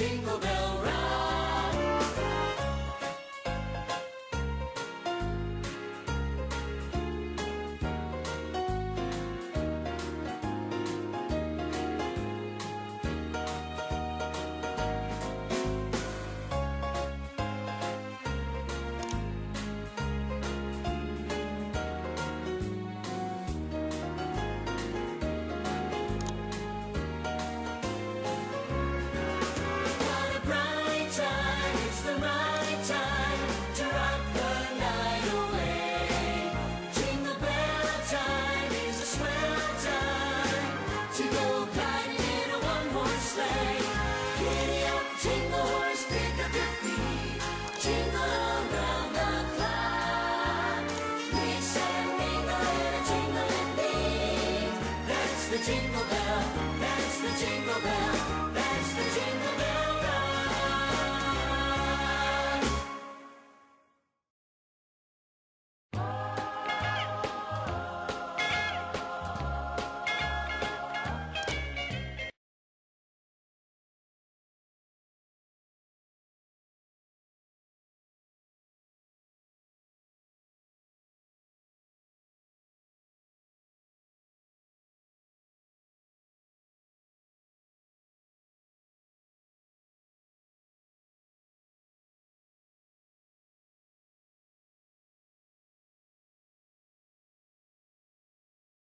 jingle